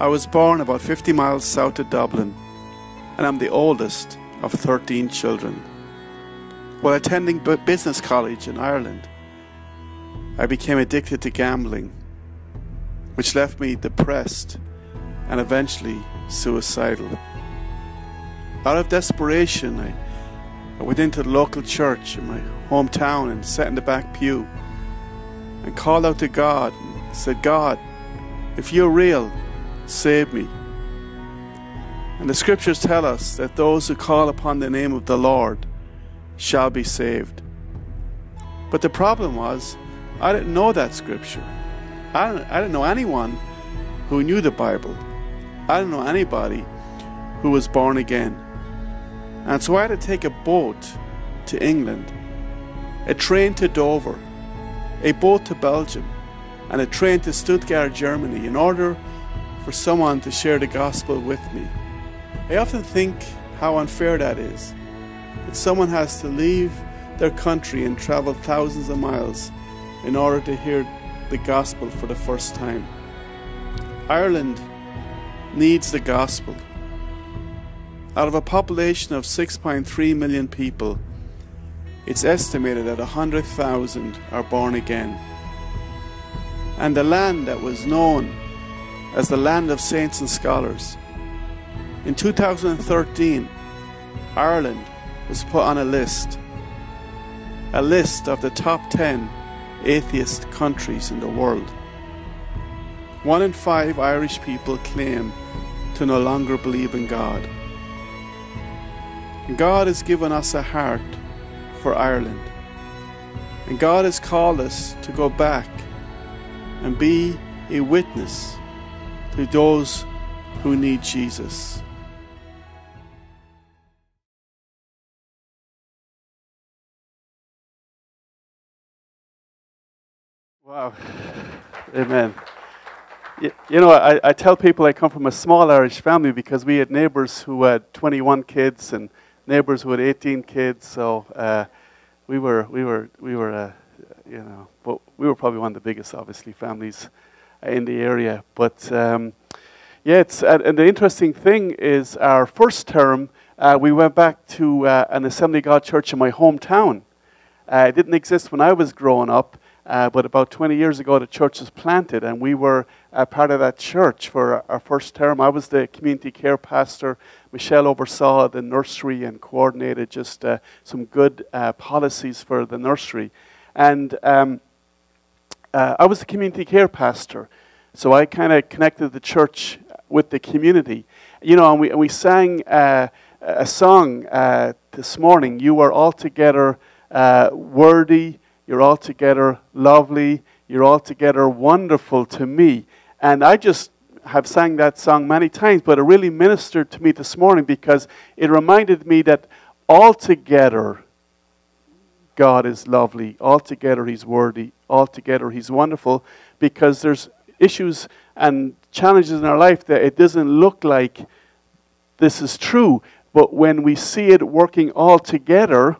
I was born about 50 miles south of Dublin, and I'm the oldest of 13 children. While attending business college in Ireland, I became addicted to gambling, which left me depressed and eventually suicidal. Out of desperation, I, I went into the local church in my hometown and sat in the back pew and called out to God and said, God, if you're real, save me. And the scriptures tell us that those who call upon the name of the Lord shall be saved. But the problem was, I didn't know that scripture. I didn't, I didn't know anyone who knew the Bible. I didn't know anybody who was born again. And so I had to take a boat to England, a train to Dover, a boat to Belgium, and a train to Stuttgart, Germany, in order for someone to share the gospel with me. I often think how unfair that is. That someone has to leave their country and travel thousands of miles in order to hear the gospel for the first time. Ireland needs the gospel. Out of a population of 6.3 million people, it's estimated that 100,000 are born again. And the land that was known as the land of saints and scholars. In 2013, Ireland was put on a list, a list of the top 10 atheist countries in the world. One in five Irish people claim to no longer believe in God. God has given us a heart for Ireland. And God has called us to go back and be a witness to those who need Jesus. Wow. Amen. You, know, I, I tell people I come from a small Irish family because we had neighbors who had 21 kids and neighbors who had 18 kids. So uh, we were, we were, we were, uh, you know, but we were probably one of the biggest, obviously, families in the area. But um, yeah, it's, uh, and the interesting thing is our first term, uh, we went back to uh, an Assembly God church in my hometown. Uh, it didn't exist when I was growing up, uh, but about 20 years ago, the church was planted, and we were part of that church for our first term. I was the community care pastor. Michelle oversaw the nursery and coordinated just uh, some good policies for the nursery. And um, I was a community care pastor. So I kind of connected the church with the community. You know, and we, and we sang uh, a song uh, this morning. You are altogether uh, worthy, you're altogether lovely, you're altogether wonderful to me. And I just have sang that song many times, but it really ministered to me this morning because it reminded me that altogether God is lovely, altogether He's worthy, altogether He's wonderful, because there's issues and challenges in our life that it doesn't look like this is true. But when we see it working all together,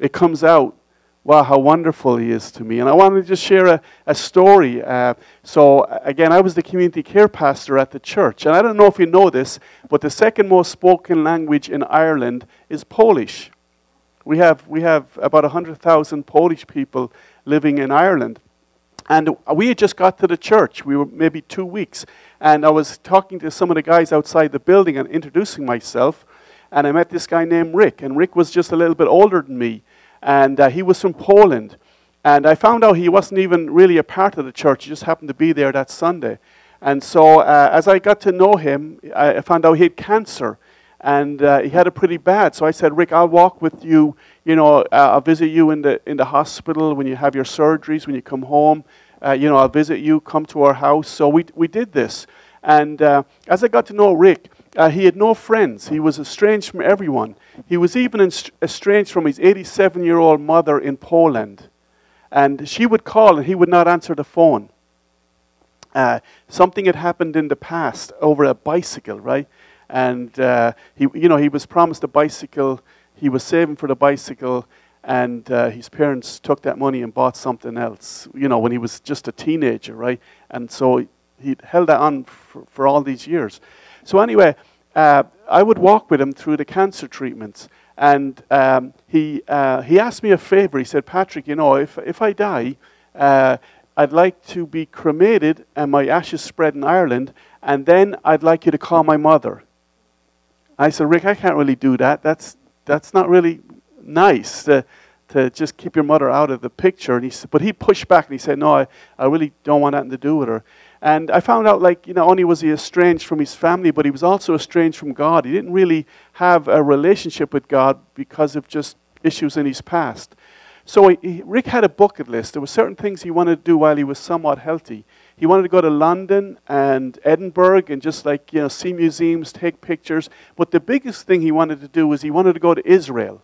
it comes out. Wow, how wonderful he is to me. And I wanted to just share a, a story. Uh, so, again, I was the community care pastor at the church. And I don't know if you know this, but the second most spoken language in Ireland is Polish. We have, we have about 100,000 Polish people living in Ireland. And we had just got to the church. We were maybe two weeks. And I was talking to some of the guys outside the building and introducing myself. And I met this guy named Rick. And Rick was just a little bit older than me. And uh, he was from Poland. And I found out he wasn't even really a part of the church. He just happened to be there that Sunday. And so uh, as I got to know him, I found out he had cancer. And uh, he had it pretty bad. So I said, Rick, I'll walk with you you know, uh, I'll visit you in the, in the hospital when you have your surgeries, when you come home. Uh, you know, I'll visit you, come to our house. So we, we did this. And uh, as I got to know Rick, uh, he had no friends. He was estranged from everyone. He was even estranged from his 87 year old mother in Poland. And she would call and he would not answer the phone. Uh, something had happened in the past over a bicycle, right? And uh, he, you know, he was promised a bicycle he was saving for the bicycle, and uh, his parents took that money and bought something else, you know, when he was just a teenager, right? And so he'd held that on for, for all these years. So anyway, uh, I would walk with him through the cancer treatments. And um, he, uh, he asked me a favor. He said, Patrick, you know, if, if I die, uh, I'd like to be cremated and my ashes spread in Ireland, and then I'd like you to call my mother. I said, Rick, I can't really do that. That's, that's not really nice to, to just keep your mother out of the picture. And he, but he pushed back and he said, No, I, I really don't want nothing to do with her. And I found out, like, you know, only was he estranged from his family, but he was also estranged from God. He didn't really have a relationship with God because of just issues in his past. So he, Rick had a bucket list. There were certain things he wanted to do while he was somewhat healthy. He wanted to go to London and Edinburgh and just like, you know, see museums, take pictures. But the biggest thing he wanted to do was he wanted to go to Israel.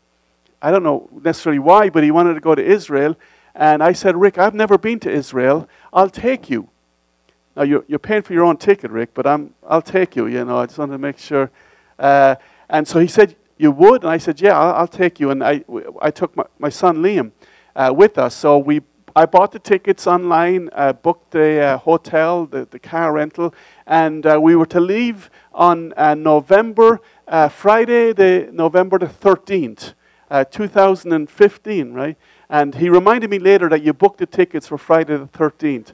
I don't know necessarily why, but he wanted to go to Israel. And I said, Rick, I've never been to Israel. I'll take you. Now, you're, you're paying for your own ticket, Rick, but I'm, I'll take you, you know. I just wanted to make sure. Uh, and so he said, You would? And I said, Yeah, I'll, I'll take you. And I, I took my, my son Liam uh, with us. So we, I bought the tickets online, uh, booked the uh, hotel, the, the car rental, and uh, we were to leave on uh, November, Friday, the November the 13th, 2015, right? And he reminded me later that you booked the tickets for Friday the 13th.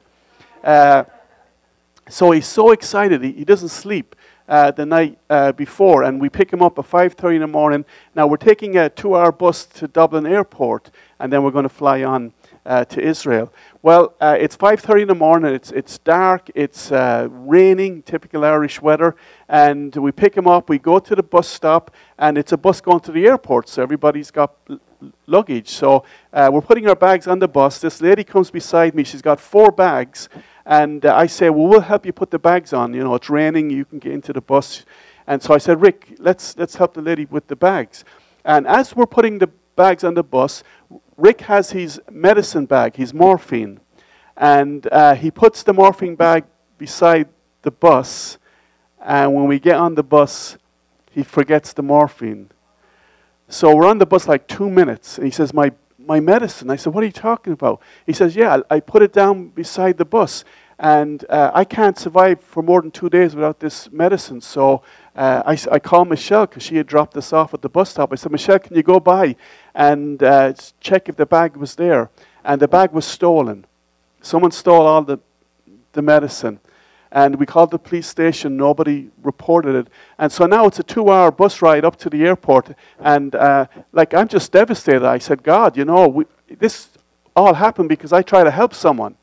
So he's so excited, he, he doesn't sleep. Uh, the night uh, before, and we pick him up at 5:30 in the morning. Now we're taking a two-hour bus to Dublin Airport, and then we're going to fly on uh, to Israel. Well, uh, it's 5:30 in the morning. It's it's dark. It's uh, raining, typical Irish weather, and we pick him up. We go to the bus stop, and it's a bus going to the airport. So everybody's got luggage. So uh, we're putting our bags on the bus. This lady comes beside me. She's got four bags and uh, I say, well, we'll help you put the bags on. You know, it's raining, you can get into the bus. And so I said, Rick, let's, let's help the lady with the bags. And as we're putting the bags on the bus, Rick has his medicine bag, his morphine. And uh, he puts the morphine bag beside the bus. And when we get on the bus, he forgets the morphine. So we're on the bus like two minutes. And he says, My my medicine. I said, What are you talking about? He says, Yeah, I put it down beside the bus. And uh, I can't survive for more than two days without this medicine. So uh, I, I called Michelle because she had dropped this off at the bus stop. I said, Michelle, can you go by and uh, check if the bag was there? And the bag was stolen. Someone stole all the, the medicine. And we called the police station. Nobody reported it. And so now it's a two hour bus ride up to the airport. And uh, like, I'm just devastated. I said, God, you know, we, this all happened because I tried to help someone.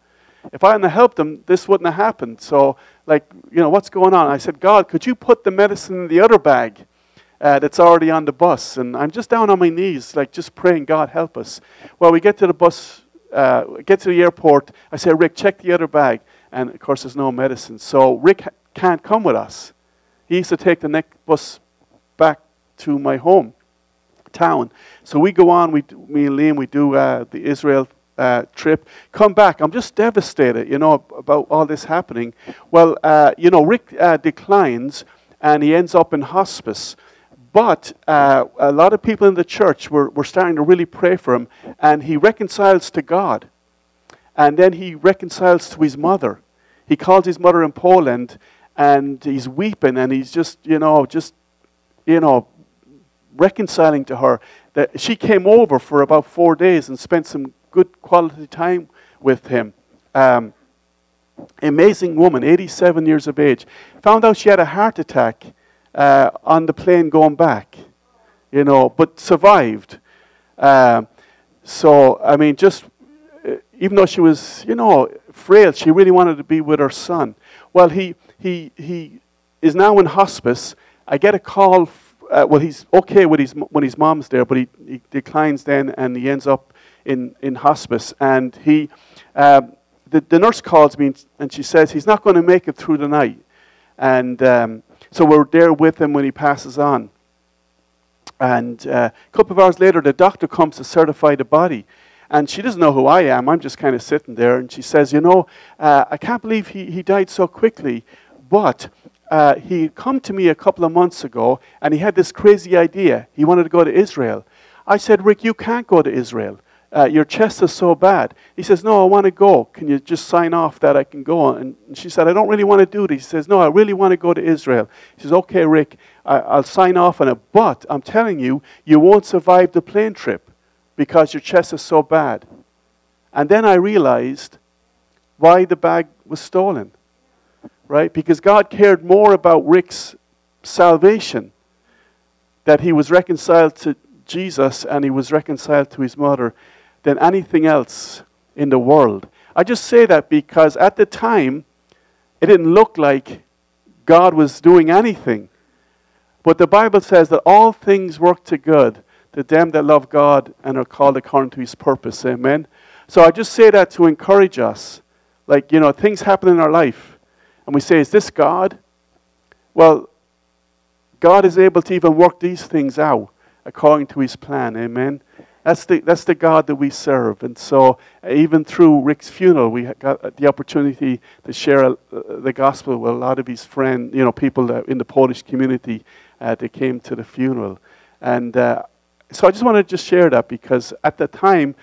If I hadn't helped them, this wouldn't have happened. So, like, you know, what's going on? I said, God, could you put the medicine in the other bag uh, that's already on the bus? And I'm just down on my knees, like, just praying, God, help us. Well, we get to the bus, uh, get to the airport. I say, Rick, check the other bag and of course there's no medicine. So Rick can't come with us. He used to take the next bus back to my home town. So we go on, we, me and Liam, we do uh, the Israel uh, trip. Come back, I'm just devastated, you know, about all this happening. Well, uh, you know, Rick uh, declines and he ends up in hospice. But uh, a lot of people in the church were, were starting to really pray for him, and he reconciles to God. And then he reconciles to his mother. He calls his mother in Poland and he's weeping and he's just, you know, just, you know, reconciling to her. That she came over for about four days and spent some good quality time with him. Um, amazing woman, 87 years of age. Found out she had a heart attack uh, on the plane going back, you know, but survived. Um, so, I mean, just even though she was, you know, frail, she really wanted to be with her son. Well, he, he, he is now in hospice. I get a call. Uh, well, he's okay with his, when his mom's there, but he, he declines then and he ends up in, in hospice. And he, uh, the, the nurse calls me and she says he's not going to make it through the night. And um, so we're there with him when he passes on. And uh, a couple of hours later, the doctor comes to certify the body. And she doesn't know who I am. I'm just kind of sitting there. And she says, You know, uh, I can't believe he, he died so quickly. But uh, he come to me a couple of months ago and he had this crazy idea. He wanted to go to Israel. I said, Rick, you can't go to Israel. Uh, your chest is so bad. He says, No, I want to go. Can you just sign off that I can go? And she said, I don't really want to do this. He says, No, I really want to go to Israel. He says, Okay, Rick, I, I'll sign off on it. But I'm telling you, you won't survive the plane trip because your chest is so bad. And then I realized why the bag was stolen, right? Because God cared more about Rick's salvation, that he was reconciled to Jesus and he was reconciled to his mother than anything else in the world. I just say that because at the time, it didn't look like God was doing anything. But the Bible says that all things work to good to them that love God and are called according to his purpose. Amen. So I just say that to encourage us. Like, you know, things happen in our life, and we say, Is this God? Well, God is able to even work these things out according to his plan. Amen. That's the, that's the God that we serve. And so, uh, even through Rick's funeral, we got the opportunity to share uh, the gospel with a lot of his friends, you know, people in the Polish community uh, that came to the funeral. And uh, so, I just want to just share that because at the time,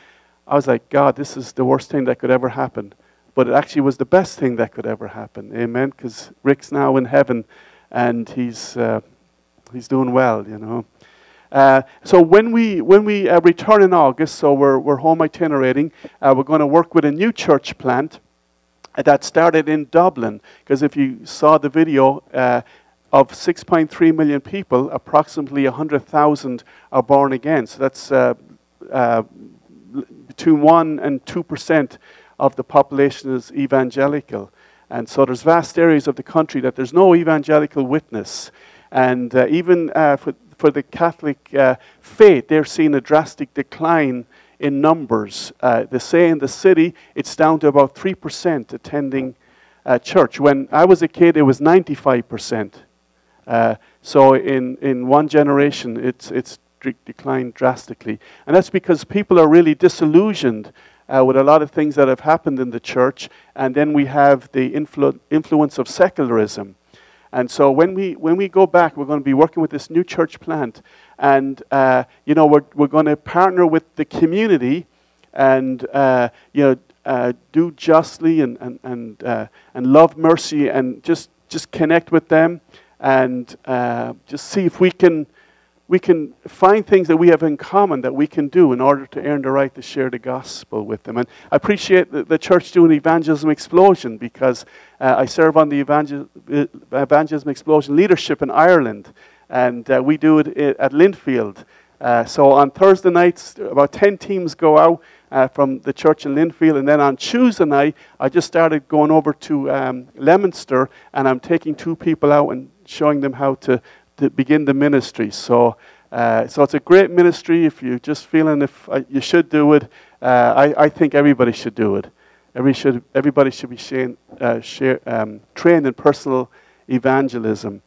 I was like, God, this is the worst thing that could ever happen. But it actually was the best thing that could ever happen. Amen. Because Rick's now in heaven and he's, uh, he's doing well, you know. Uh, so when we when we uh, return in August, so we're we're home itinerating. Uh, we're going to work with a new church plant that started in Dublin. Because if you saw the video. Uh, of 6.3 million people, approximately 100,000 are born again. So that's uh, between 1 and 2% of the population is evangelical. And so there's vast areas of the country that there's no evangelical witness. And uh, even uh, for for the Catholic uh, faith, they're seeing a drastic decline in numbers. Uh, they say in the city it's down to about 3% attending uh, church. When I was a kid, it was 95%. Uh, so in, in one generation, it's, it's declined drastically. And that's because people are really disillusioned uh, with a lot of things that have happened in the church. And then we have the influ- influence of secularism. And so when we, when we go back, we're going to be working with this new church plant. And, uh, you know, we're, we're going to partner with the community and, uh, you know, uh, do justly and, and, and, uh, and love mercy and just, just connect with them and uh, just see if we can we can find things that we have in common that we can do in order to earn the right to share the gospel with them. And I appreciate the, the church doing Evangelism Explosion because uh, I serve on the Evangel- uh, Evangelism Explosion leadership in Ireland, and uh, we do it at Linfield. Uh, so on Thursday nights, about 10 teams go out uh, from the church in Linfield. And then on Tuesday night, I just started going over to um, Leominster and I'm taking two people out and showing them how to to begin the ministry. So, uh, so it's a great ministry. If you're just feeling if uh, you should do it, uh, I, I think everybody should do it. Every should, everybody should be uh, share, um, trained in personal evangelism.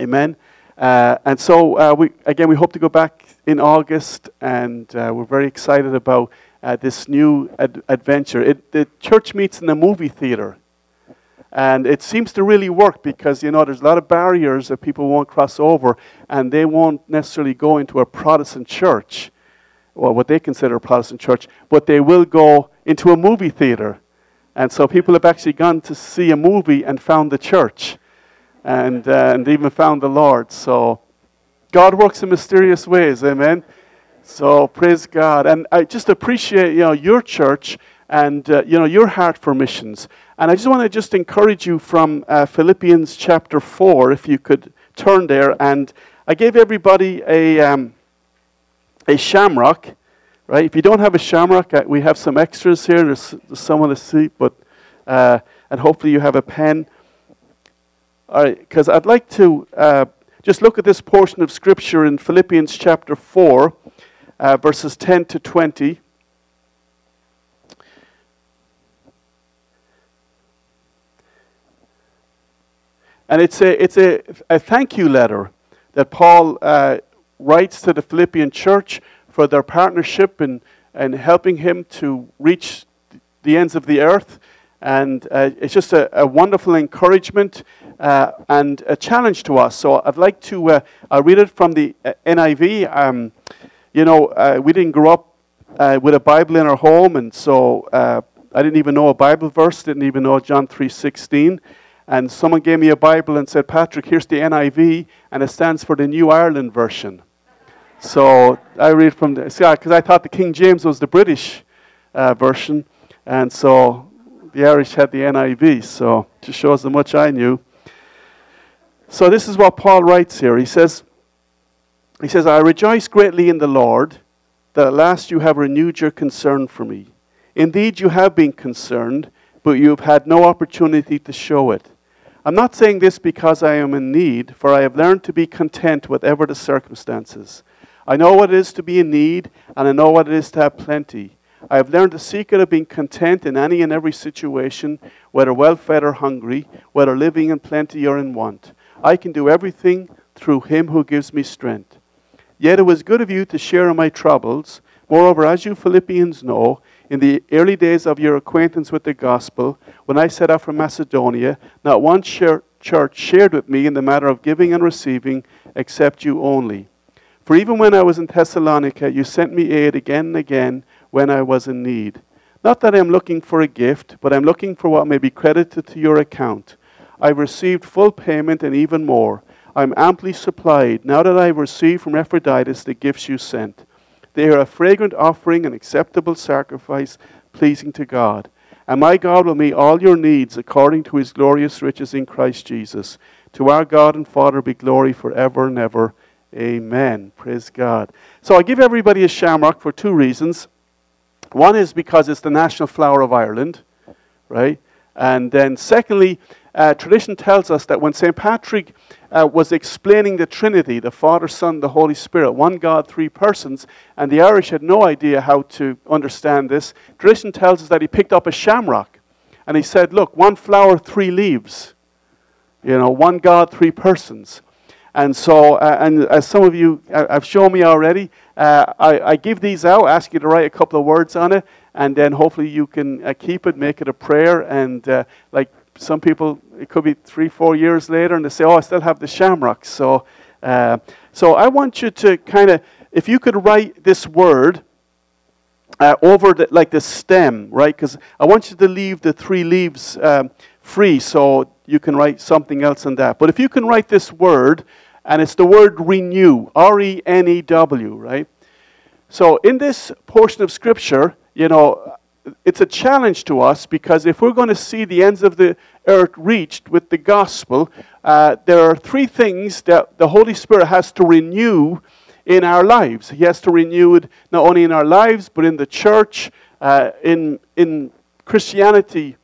Amen. Uh, and so, we, again, we hope to go back in August, and we're very excited about this new ad- adventure. It, the church meets in the movie theater. And it seems to really work because, you know, there's a lot of barriers that people won't cross over and they won't necessarily go into a Protestant church, or what they consider a Protestant church, but they will go into a movie theater. And so people have actually gone to see a movie and found the church and, uh, and even found the Lord. So God works in mysterious ways, amen? So praise God. And I just appreciate, you know, your church and, uh, you know, your heart for missions. And I just want to just encourage you from uh, Philippians chapter 4, if you could turn there. And I gave everybody a, um, a shamrock, right? If you don't have a shamrock, uh, we have some extras here. There's, there's some on the seat, but, uh, and hopefully you have a pen. All right, because I'd like to uh, just look at this portion of Scripture in Philippians chapter 4, uh, verses 10 to 20. And it's a, it's a, a thank you letter that Paul uh, writes to the Philippian church for their partnership in, in helping him to reach the ends of the earth. And uh, it's just a, a wonderful encouragement uh, and a challenge to us. So I'd like to uh, I'll read it from the uh, NIV. Um, you know, uh, we didn't grow up uh, with a Bible in our home, and so I didn't even know a Bible verse, didn't even know John 3.16. And someone gave me a Bible and said, Patrick, here's the NIV, and it stands for the New Ireland Version. So I read from the, because I thought the King James was the British uh, version, and so the Irish had the NIV, so just shows how much I knew. So this is what Paul writes here. He says, he says, I rejoice greatly in the Lord that at last you have renewed your concern for me. Indeed, you have been concerned, but you have had no opportunity to show it. I'm not saying this because I am in need, for I have learned to be content whatever the circumstances. I know what it is to be in need, and I know what it is to have plenty. I have learned the secret of being content in any and every situation, whether well fed or hungry, whether living in plenty or in want. I can do everything through him who gives me strength. Yet it was good of you to share in my troubles. Moreover, as you Philippians know, in the early days of your acquaintance with the gospel, when I set out from Macedonia, not one church shared with me in the matter of giving and receiving, except you only. For even when I was in Thessalonica, you sent me aid again and again when I was in need. Not that I am looking for a gift, but I am looking for what may be credited to your account. I have received full payment and even more. I am amply supplied, now that I have received from Epaphroditus the gifts you sent. They are a fragrant offering, an acceptable sacrifice, pleasing to God. And my God will meet all your needs according to his glorious riches in Christ Jesus. To our God and Father be glory forever and ever. Amen. Praise God. So I give everybody a shamrock for two reasons. One is because it's the national flower of Ireland, right? And then secondly, uh, tradition tells us that when St. Patrick uh, was explaining the Trinity, the Father, Son, the Holy Spirit, one God, three persons, and the Irish had no idea how to understand this, tradition tells us that he picked up a shamrock and he said, Look, one flower, three leaves. You know, one God, three persons. And so, uh, and as some of you uh, have shown me already, uh, I, I, give these out, ask you to write a couple of words on it, and then hopefully you can uh, keep it, make it a prayer, and uh, like some people, it could be three, four years later, and they say, "Oh, I still have the shamrocks." So, uh, so I want you to kind of, if you could write this word uh, over the, like the stem, right? Because I want you to leave the three leaves um, free, so you can write something else on that. But if you can write this word, and it's the word renew, R-E-N-E-W, right? So in this portion of Scripture, you know, it's a challenge to us because if we're going to see the ends of the earth reached with the gospel, uh, there are three things that the Holy Spirit has to renew in our lives. He has to renew it not only in our lives, but in the church, uh, in, in Christianity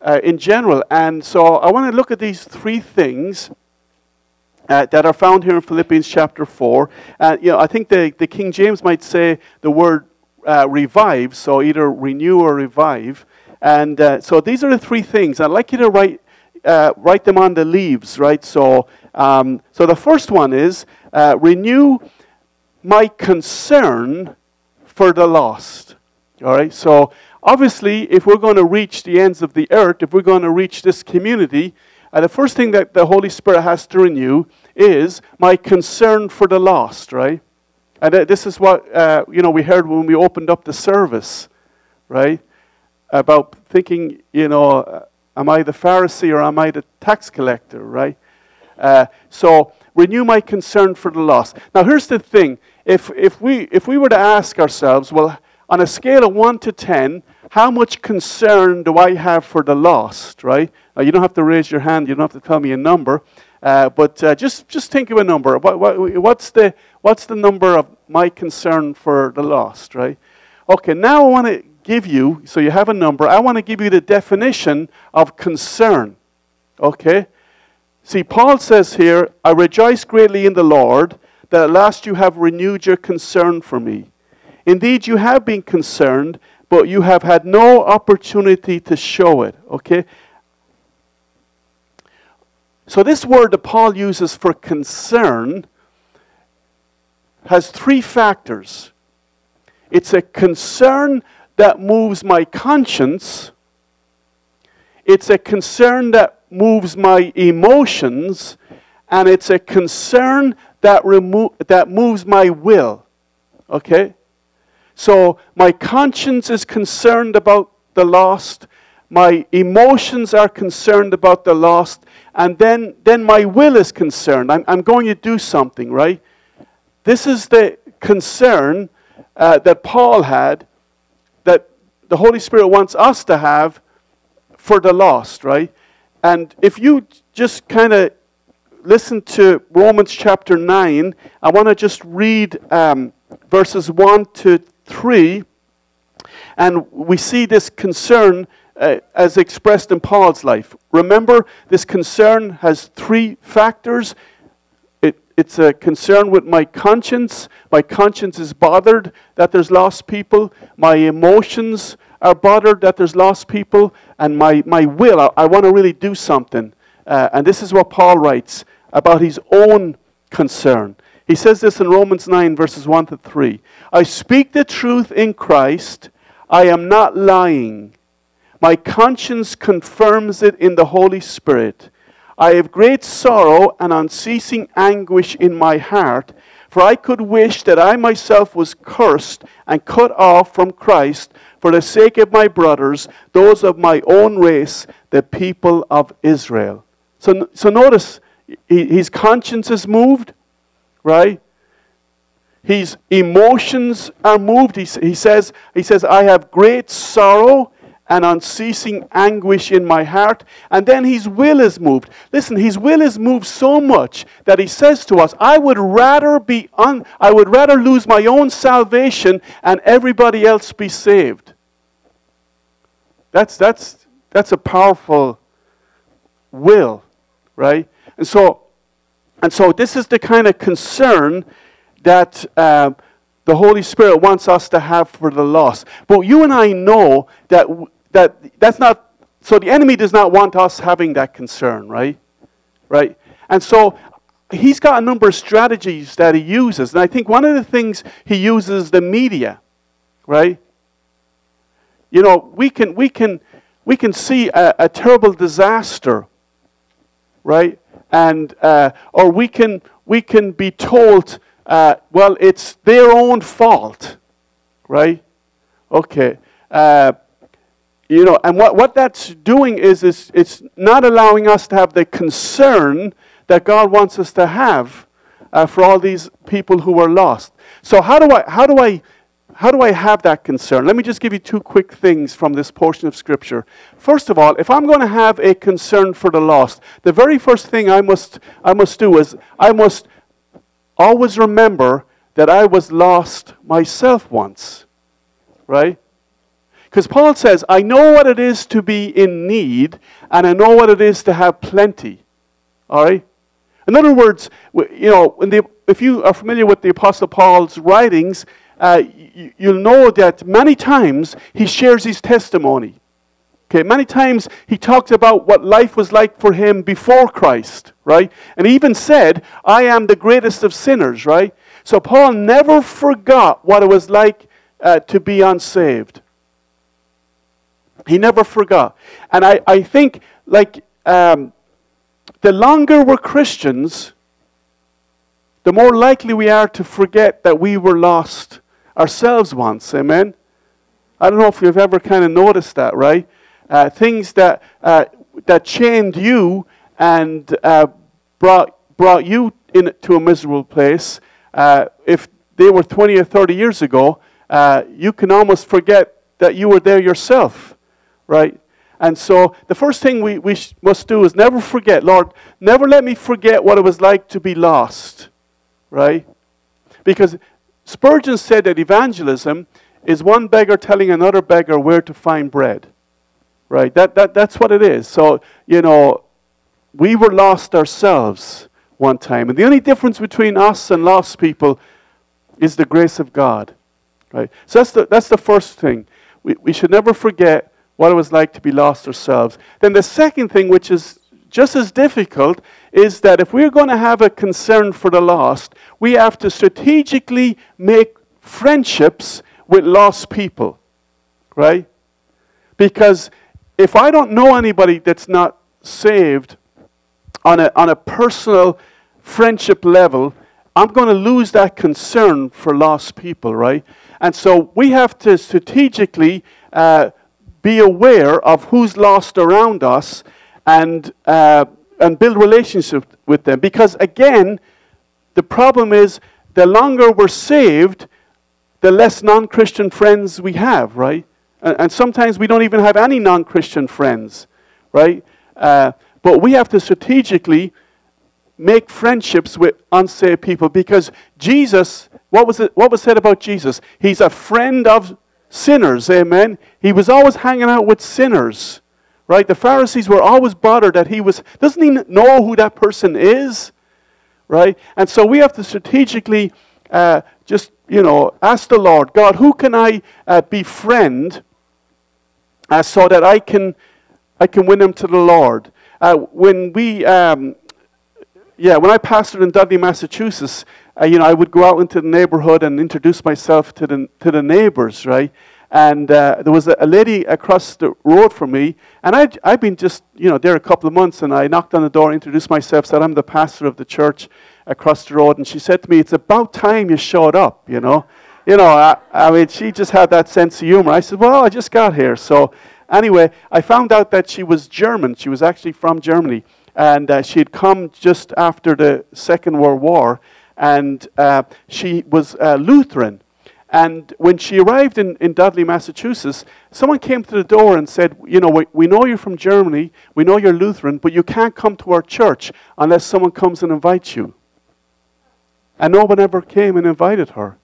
uh, in general. And so I want to look at these three things. Uh, that are found here in Philippians chapter 4. Uh, you know, I think the, the King James might say the word uh, revive, so either renew or revive. And uh, so these are the three things. I'd like you to write, uh, write them on the leaves, right? So, um, so the first one is uh, renew my concern for the lost. All right? So obviously, if we're going to reach the ends of the earth, if we're going to reach this community, uh, the first thing that the Holy Spirit has to renew is my concern for the lost, right? And this is what, uh, you know, we heard when we opened up the service, right? About thinking, you know, uh, am I the Pharisee or am I the tax collector, right? Uh, so renew my concern for the lost. Now, here's the thing. If, if, we, if we were to ask ourselves, well, on a scale of 1 to 10, how much concern do I have for the lost, right? Now, you don't have to raise your hand, you don't have to tell me a number, uh, but uh, just, just think of a number. What, what, what's, the, what's the number of my concern for the lost, right? Okay, now I want to give you, so you have a number, I want to give you the definition of concern. Okay? See, Paul says here, I rejoice greatly in the Lord that at last you have renewed your concern for me. Indeed, you have been concerned, but you have had no opportunity to show it. Okay? So, this word that Paul uses for concern has three factors it's a concern that moves my conscience, it's a concern that moves my emotions, and it's a concern that, remo- that moves my will. Okay? So my conscience is concerned about the lost. My emotions are concerned about the lost. And then, then my will is concerned. I'm, I'm going to do something, right? This is the concern uh, that Paul had, the Holy Spirit wants us to have for the lost, right? And if you just kind of listen to Romans chapter 9, I want to just read um, verses 1 to 3. And we see this concern uh, as expressed in Paul's life. Remember, this concern has three factors. It, it's a concern with my conscience. My conscience is bothered that there's lost people. My emotions are bothered that there's lost people. And my, my will, I, I want to really do something. Uh, and this is what Paul writes about his own concern. He says this in Romans 9, verses 1 to 3. I speak the truth in Christ. I am not lying. My conscience confirms it in the Holy Spirit. I have great sorrow and unceasing anguish in my heart, for I could wish that I myself was cursed and cut off from Christ for the sake of my brothers, those of my own race, the people of Israel. So, so notice, his conscience is moved, right? His emotions are moved. He, he, says, he says, I have great sorrow and unceasing anguish in my heart. And then his will is moved. Listen, his will is moved so much that he says to us, I would rather be un, I would rather lose my own salvation and everybody else be saved. That's that's that's a powerful will, right? And so and so this is the kind of concern that uh, the Holy Spirit wants us to have for the lost. But you and I know that, that that's not, so the enemy does not want us having that concern, right? Right? And so he's got a number of strategies that he uses. And I think one of the things he uses the media, right? You know, we can, we can, we can see a, a terrible disaster, right? And, uh, or we can, we can be told uh, well, it's their own fault, right? Okay. Uh, you know, and what, what that's doing is, is it's not allowing us to have the concern that God wants us to have uh, for all these people who are lost. So how do I how do I how do I have that concern? Let me just give you two quick things from this portion of Scripture. First of all, if I'm going to have a concern for the lost, the very first thing I must I must do is I must always remember that I was lost myself once. Right? Because Paul says, I know what it is to be in need, and I know what it is to have plenty. All right? In other words, you know, the, if you are familiar with the Apostle Paul's writings, uh, you, you'll know that many times he shares his testimony. Okay, many times he talks about what life was like for him before Christ, right? And he even said, I am the greatest of sinners, right? So Paul never forgot what it was like uh, to be unsaved. He never forgot. And I, I think, like, um, the longer we're Christians, the more likely we are to forget that we were lost ourselves once. Amen? I don't know if you've ever kind of noticed that, right? uh, things that, uh, that chained you and uh, brought, brought you into a miserable place, uh, if they were 20 or 30 years ago, uh, you can almost forget that you were there yourself, right? And so the first thing we, we must do is never forget, Lord, never let me forget what it was like to be lost, right? Because Spurgeon said that evangelism is one beggar telling another beggar where to find bread. Right? That, that, that's what it is. So, you know, we were lost ourselves one time. And the only difference between us and lost people is the grace of God. Right? So that's the, that's the first thing. We, we should never forget what it was like to be lost ourselves. Then the second thing, which is just as difficult, is that if we're going to have a concern for the lost, we have to strategically make friendships with lost people. Right? Because if I don't know anybody that's not saved on a, on a personal friendship level, I'm going to lose that concern for lost people, right? And so we have to strategically uh, be aware of who's lost around us and, uh, and build relationships with them. Because again, the problem is the longer we're saved, the less non Christian friends we have, right? And, and, sometimes we don't even have any non Christian friends, right? Uh, but we have to strategically make friendships with unsaved people because Jesus, what was, it, what was said about Jesus? He's a friend of sinners, amen? He was always hanging out with sinners, right? The Pharisees were always bothered that he was, doesn't he know who that person is? Right? And so we have to strategically uh, just, you know, ask the Lord, God, who can I uh, befriend uh, so that I can, I can win them to the Lord? Uh, when we, um, yeah, when I pastored in Dudley, Massachusetts, uh, you know, I would go out into the neighborhood and introduce myself to the, to the neighbors, right? And uh, there was a, a, lady across the road from me, and I'd, I'd been just, you know, there a couple of months, and I knocked on the door, introduced myself, said I'm the pastor of the church across the road, and she said to me, it's about time you showed up, you know. You know, I, I mean, she just had that sense of humor. I said, well, I just got here. So anyway, I found out that she was German. She was actually from Germany and uh, she had come just after the Second World War, and uh, she was uh, Lutheran. And when she arrived in, in Dudley, Massachusetts, someone came to the door and said, You know, we, we know you're from Germany, we know you're Lutheran, but you can't come to our church unless someone comes and invites you. And no one ever came and invited her.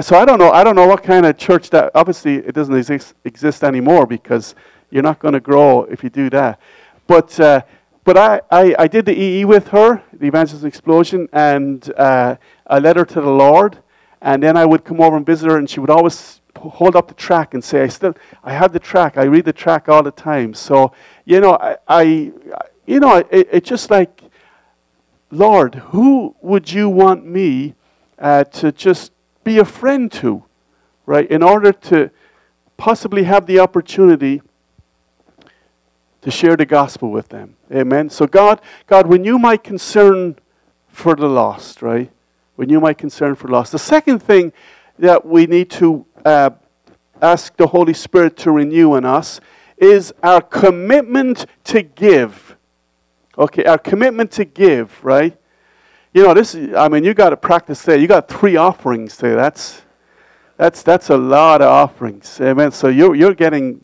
So I don't know. I don't know what kind of church that. Obviously, it doesn't exist, exist anymore because you're not going to grow if you do that. But, uh, but I, I, I, did the EE with her, the Evangelism Explosion, and uh, I led her to the Lord. And then I would come over and visit her, and she would always hold up the tract and say, I still, I have the tract. I read the tract all the time. So, you know, I, I you know, it, it's just like, Lord, who would you want me uh, to just be a friend to, right? In order to possibly have the opportunity to share the gospel with them. Amen. So God, God, when you might concern for the lost, right? When you might concern for the lost. The second thing that we need to uh, ask the Holy Spirit to renew in us is our commitment to give. Okay, our commitment to give, right? You know, this is, I mean, you got to practice there. You got three offerings there. That's, that's, that's a lot of offerings. Amen. So you're, you're getting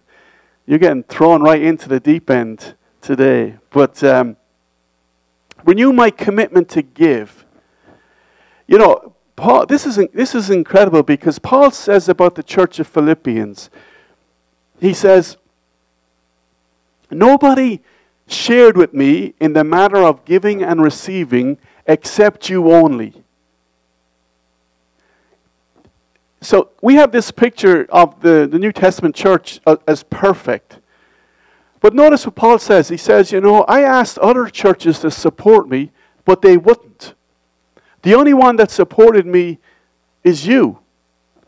you're getting thrown right into the deep end today. But um, renew my commitment to give. You know, Paul, this is, this is incredible because Paul says about the church of Philippians, he says, Nobody shared with me in the matter of giving and receiving except you only. So we have this picture of the, the New Testament church uh, as perfect. But notice what Paul says. He says, You know, I asked other churches to support me, but they wouldn't. The only one that supported me is you.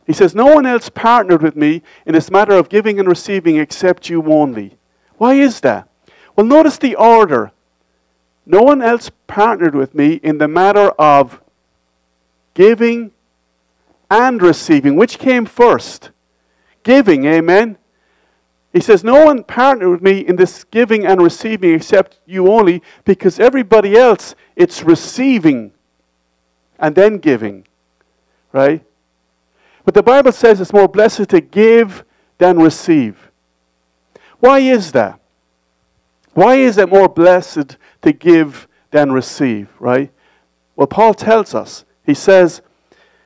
He says, No one else partnered with me in this matter of giving and receiving except you only. Why is that? Well, notice the order. No one else partnered with me in the matter of giving and receiving. Which came first? Giving, amen? He says, No one partnered with me in this giving and receiving except you only, because everybody else, it's receiving and then giving. Right? But the Bible says it's more blessed to give than receive. Why is that? Why is it more blessed to give than receive, right? Well, Paul tells us. He says,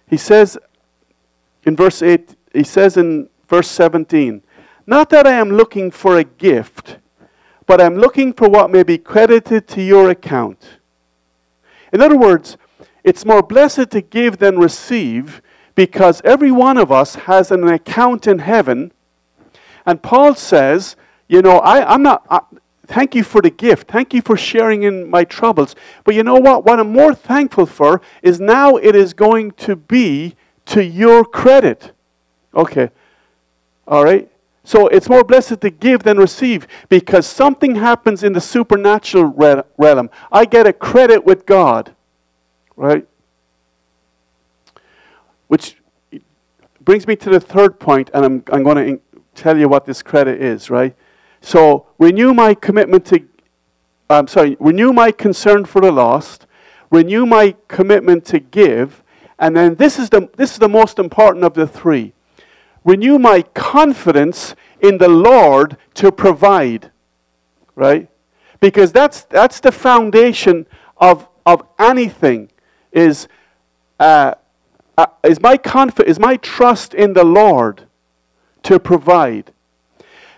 he says, in verse 8, he says in verse 17, Not that I am looking for a gift, but I'm looking for what may be credited to your account. In other words, it's more blessed to give than receive because every one of us has an account in heaven. And Paul says, you know, I, am not, I, thank you for the gift. Thank you for sharing in my troubles. But you know what? What I'm more thankful for is now it is going to be to your credit. Okay. All right. So it's more blessed to give than receive because something happens in the supernatural realm. I get a credit with God. Right? Which brings me to the third point, and I'm, I'm going to tell you what this credit is, right? So, renew my commitment to, I'm sorry, renew my concern for the lost, renew my commitment to give, and then this is the, this is the most important of the three. Renew my confidence in the Lord to provide, right? Because that's, that's the foundation of, of anything, is, uh, uh, is, my confi- is my trust in the Lord to provide.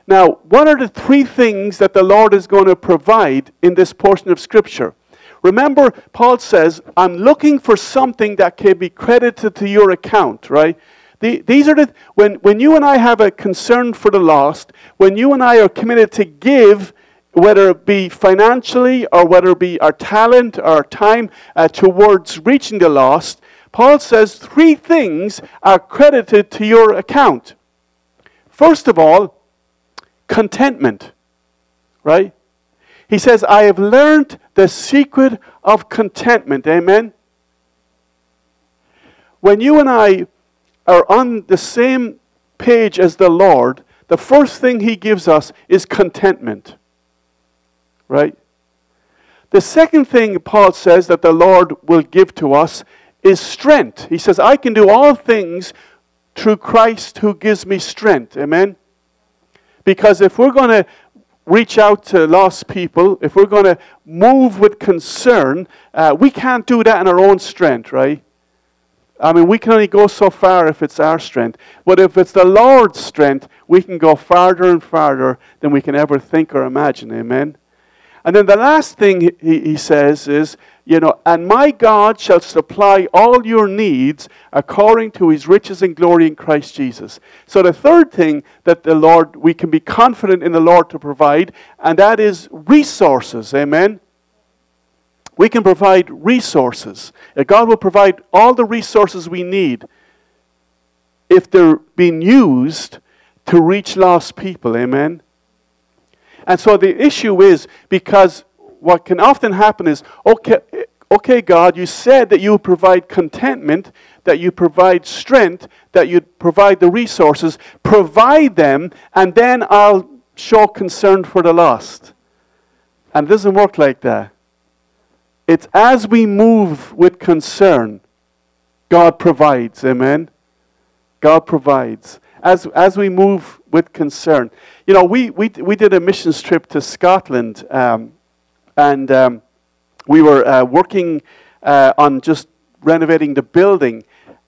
Now, what are the three things that the Lord is going to provide in this portion of Scripture? Remember, Paul says, I'm looking for something that can be credited to your account, right? The, these are the, when, when you and I have a concern for the lost, when you and I are committed to give, whether it be financially or whether it be our talent or our time uh, towards reaching the lost, Paul says three things are credited to your account. First of all, contentment, right? He says, I have learned the secret of contentment. Amen? When you and I are on the same page as the Lord, the first thing He gives us is contentment. Right? The second thing Paul says that the Lord will give to us is strength. He says, I can do all things through Christ who gives me strength. Amen? Because if we're going to reach out to lost people, if we're going to move with concern, uh, we can't do that in our own strength, right? I mean, we can only go so far if it's our strength. But if it's the Lord's strength, we can go farther and farther than we can ever think or imagine. Amen? And then the last thing he, he says is, you know, and my God shall supply all your needs according to his riches and glory in Christ Jesus. So the third thing that the Lord, we can be confident in the Lord to provide, and that is resources. Amen? We can provide resources. Uh, God will provide all the resources we need if they're being used to reach lost people. Amen? And so the issue is because what can often happen is okay, okay, God, you said that you provide contentment, that you provide strength, that you provide the resources, provide them, and then I'll show concern for the lost. And it doesn't work like that. It's as we move with concern, God provides. Amen? God provides. As, as we move with concern. You know, we, we, we did a missions trip to Scotland, um, and um, we were uh, working uh, on just renovating the building,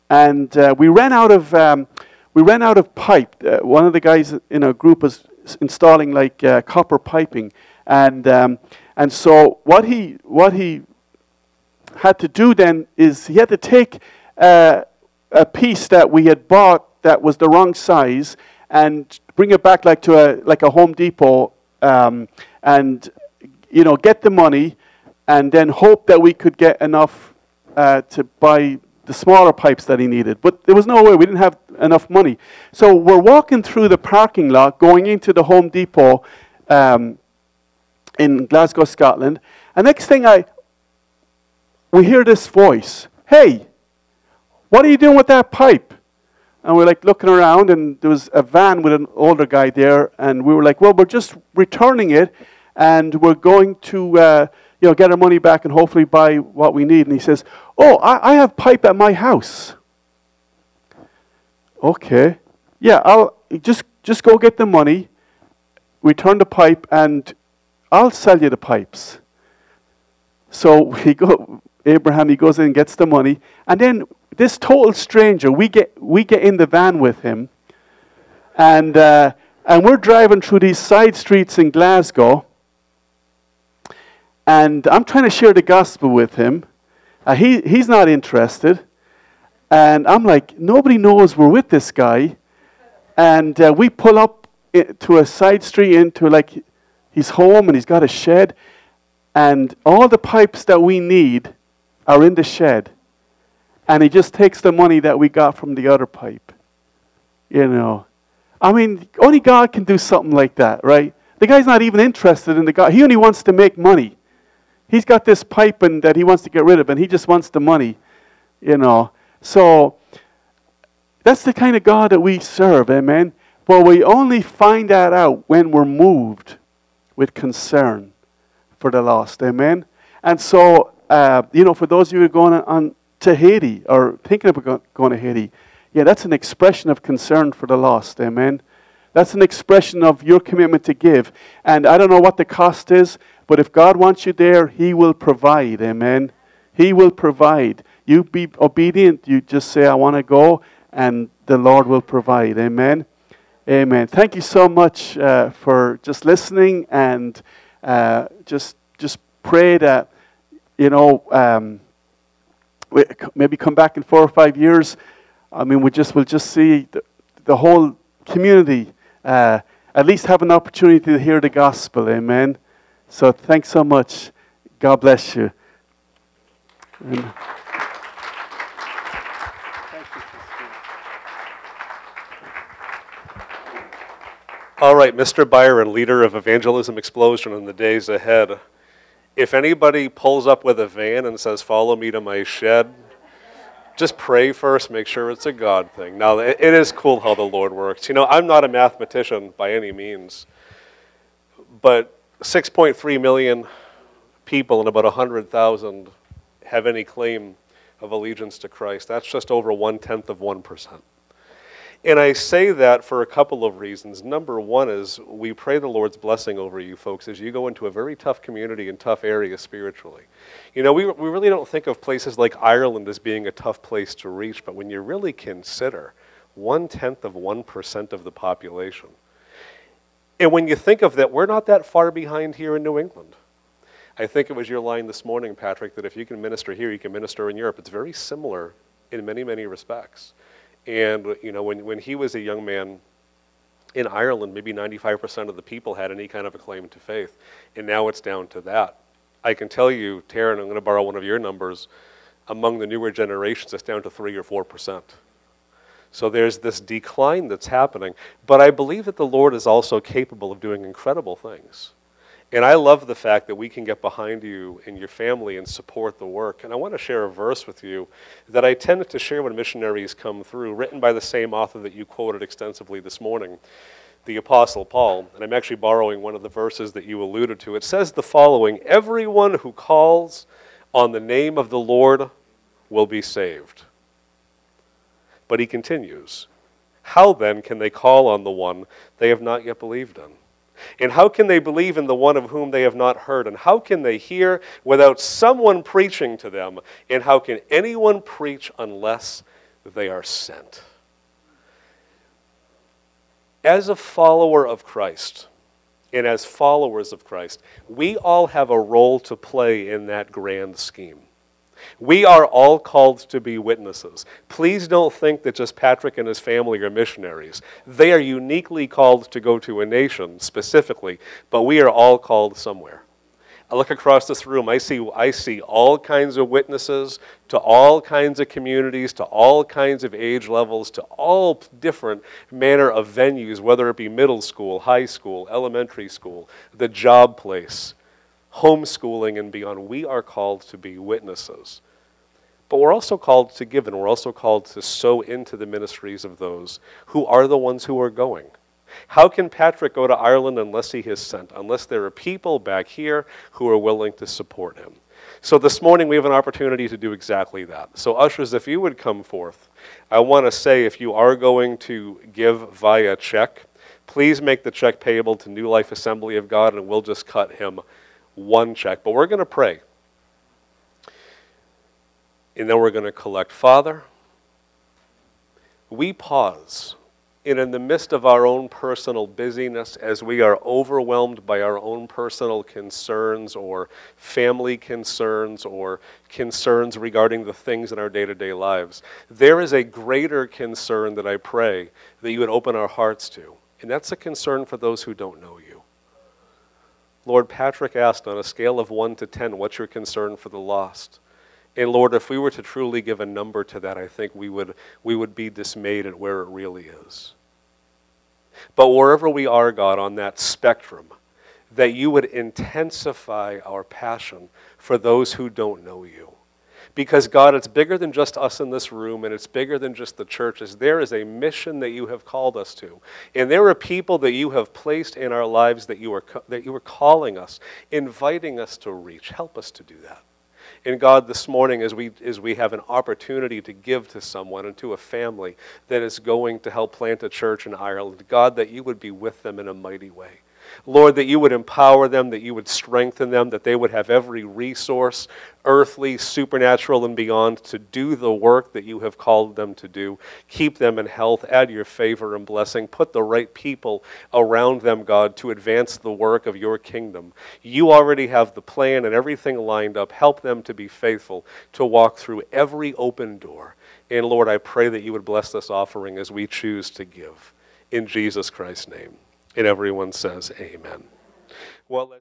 and uh, we ran out of um, we ran out of pipe. Uh, one of the guys in our group was installing like uh, copper piping, and um, and so what he what he had to do then is he had to take uh, a piece that we had bought that was the wrong size and bring it back like to a like a Home Depot um, and you know get the money and then hope that we could get enough uh, to buy the smaller pipes that he needed. But there was no way we didn't have enough money. So we're walking through the parking lot going into the Home Depot um, in Glasgow, Scotland. And next thing I we hear this voice, "Hey, what are you doing with that pipe?" And we're like looking around, and there was a van with an older guy there, and we were like, "Well, we're just returning it, and we're going to, uh, you know, get our money back and hopefully buy what we need." And he says, "Oh, I, I have pipe at my house." Okay, yeah, I'll just just go get the money, return the pipe, and I'll sell you the pipes. So we go. Abraham, he goes in and gets the money, and then this total stranger, we get, we get in the van with him, and, uh, and we're driving through these side streets in Glasgow, and I'm trying to share the gospel with him. Uh, he, he's not interested. And I'm like, nobody knows we're with this guy. And uh, we pull up to a side street into like his home, and he's got a shed. And all the pipes that we need are in the shed and he just takes the money that we got from the other pipe. You know. I mean, only God can do something like that, right? The guy's not even interested in the God. He only wants to make money. He's got this pipe and that he wants to get rid of, and he just wants the money, you know. So that's the kind of God that we serve, amen. But we only find that out when we're moved with concern for the lost, amen. And so, uh, you know, for those of you who are going on to Haiti or thinking about going to Haiti, yeah, that's an expression of concern for the lost, amen. That's an expression of your commitment to give. And I don't know what the cost is, but if God wants you there, He will provide. Amen. He will provide. You be obedient. You just say, I want to go, and the Lord will provide. Amen. Amen. Thank you so much uh, for just listening and uh, just just pray that you know um, maybe come back in four or five years. I mean, we just we'll just see the, the whole community uh, at least have an opportunity to hear the gospel. Amen. So thanks so much. God bless you. All right, Mr. Byron, leader of Evangelism Explosion in the days ahead. If anybody pulls up with a van and says, Follow me to my shed, just pray first, make sure it's a God thing. Now, it is cool how the Lord works. You know, I'm not a mathematician by any means, but 6.3 million people and about 100,000 have any claim of allegiance to Christ. That's just over one tenth of 1%. And I say that for a couple of reasons. Number one is we pray the Lord's blessing over you folks as you go into a very tough community and tough area spiritually. You know, we, we really don't think of places like Ireland as being a tough place to reach, but when you really consider one tenth of 1% of the population, and when you think of that, we're not that far behind here in New England. I think it was your line this morning, Patrick, that if you can minister here, you can minister in Europe. It's very similar in many, many respects. And, you know, when, when he was a young man in Ireland, maybe 95% of the people had any kind of a claim to faith. And now it's down to that. I can tell you, Taryn, I'm going to borrow one of your numbers. Among the newer generations, it's down to 3 or 4%. So there's this decline that's happening. But I believe that the Lord is also capable of doing incredible things. And I love the fact that we can get behind you and your family and support the work. And I want to share a verse with you that I tend to share when missionaries come through, written by the same author that you quoted extensively this morning, the Apostle Paul. And I'm actually borrowing one of the verses that you alluded to. It says the following Everyone who calls on the name of the Lord will be saved. But he continues, How then can they call on the one they have not yet believed in? And how can they believe in the one of whom they have not heard? And how can they hear without someone preaching to them? And how can anyone preach unless they are sent? As a follower of Christ, and as followers of Christ, we all have a role to play in that grand scheme. We are all called to be witnesses. Please don't think that just Patrick and his family are missionaries. They are uniquely called to go to a nation specifically, but we are all called somewhere. I look across this room, I see, I see all kinds of witnesses to all kinds of communities, to all kinds of age levels, to all different manner of venues, whether it be middle school, high school, elementary school, the job place homeschooling and beyond, we are called to be witnesses. But we're also called to give, and we're also called to sow into the ministries of those who are the ones who are going. How can Patrick go to Ireland unless he is sent, unless there are people back here who are willing to support him? So this morning we have an opportunity to do exactly that. So, ushers, if you would come forth, I want to say if you are going to give via check, please make the check payable to New Life Assembly of God, and we'll just cut him one check, but we're going to pray. And then we're going to collect. Father, we pause. And in the midst of our own personal busyness, as we are overwhelmed by our own personal concerns or family concerns or concerns regarding the things in our day to day lives, there is a greater concern that I pray that you would open our hearts to. And that's a concern for those who don't know you. Lord, Patrick asked on a scale of 1 to 10, what's your concern for the lost? And Lord, if we were to truly give a number to that, I think we would, we would be dismayed at where it really is. But wherever we are, God, on that spectrum, that you would intensify our passion for those who don't know you. Because, God, it's bigger than just us in this room and it's bigger than just the churches. There is a mission that you have called us to. And there are people that you have placed in our lives that you are, that you are calling us, inviting us to reach. Help us to do that. And God, this morning, as we, as we have an opportunity to give to someone and to a family that is going to help plant a church in Ireland, God, that you would be with them in a mighty way. Lord, that you would empower them, that you would strengthen them, that they would have every resource, earthly, supernatural, and beyond, to do the work that you have called them to do. Keep them in health, add your favor and blessing, put the right people around them, God, to advance the work of your kingdom. You already have the plan and everything lined up. Help them to be faithful, to walk through every open door. And Lord, I pray that you would bless this offering as we choose to give. In Jesus Christ's name. And everyone says, Amen. Well,